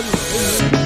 Good.